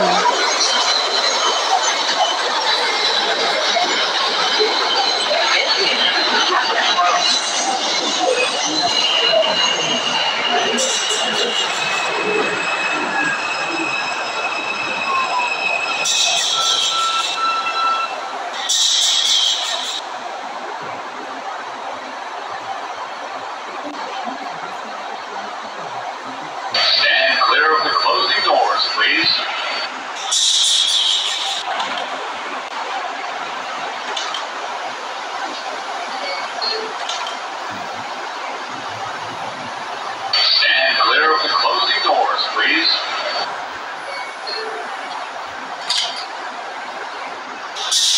Wow. Yes.